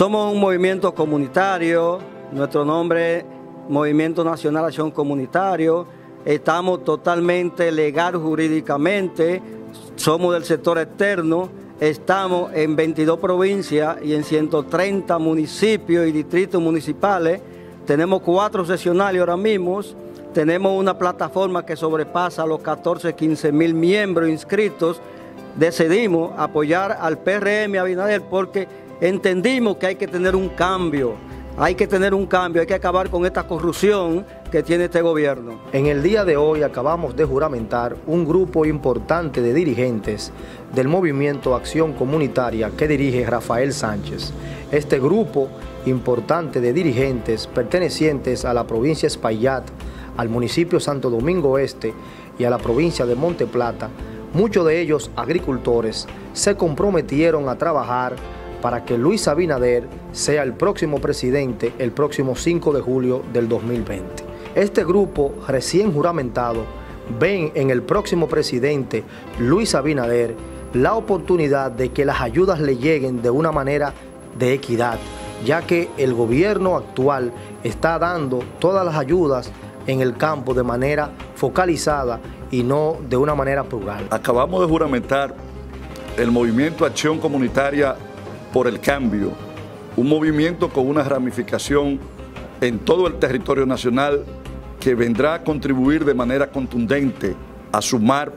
Somos un movimiento comunitario, nuestro nombre Movimiento Nacional Acción Comunitario, estamos totalmente legal jurídicamente, somos del sector externo, estamos en 22 provincias y en 130 municipios y distritos municipales, tenemos cuatro sesionarios ahora mismo, tenemos una plataforma que sobrepasa los 14, 15 mil miembros inscritos, decidimos apoyar al PRM Abinader porque entendimos que hay que tener un cambio, hay que tener un cambio, hay que acabar con esta corrupción que tiene este gobierno. En el día de hoy acabamos de juramentar un grupo importante de dirigentes del movimiento Acción Comunitaria que dirige Rafael Sánchez. Este grupo importante de dirigentes pertenecientes a la provincia Espaillat, al municipio Santo Domingo Este y a la provincia de Monte Plata, muchos de ellos agricultores, se comprometieron a trabajar para que Luis Abinader sea el próximo presidente el próximo 5 de julio del 2020. Este grupo recién juramentado ven en el próximo presidente Luis Abinader la oportunidad de que las ayudas le lleguen de una manera de equidad, ya que el gobierno actual está dando todas las ayudas en el campo de manera focalizada y no de una manera plural. Acabamos de juramentar el movimiento Acción Comunitaria por el Cambio, un movimiento con una ramificación en todo el territorio nacional que vendrá a contribuir de manera contundente a sumar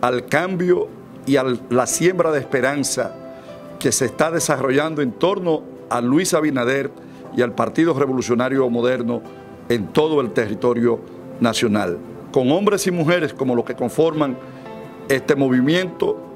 al cambio y a la siembra de esperanza que se está desarrollando en torno a Luis Abinader y al Partido Revolucionario Moderno en todo el territorio nacional. Con hombres y mujeres como los que conforman este movimiento,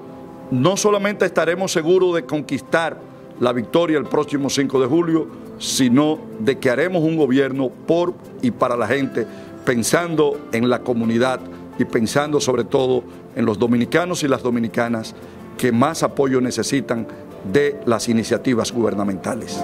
no solamente estaremos seguros de conquistar la victoria el próximo 5 de julio, sino de que haremos un gobierno por y para la gente, pensando en la comunidad y pensando sobre todo en los dominicanos y las dominicanas que más apoyo necesitan de las iniciativas gubernamentales.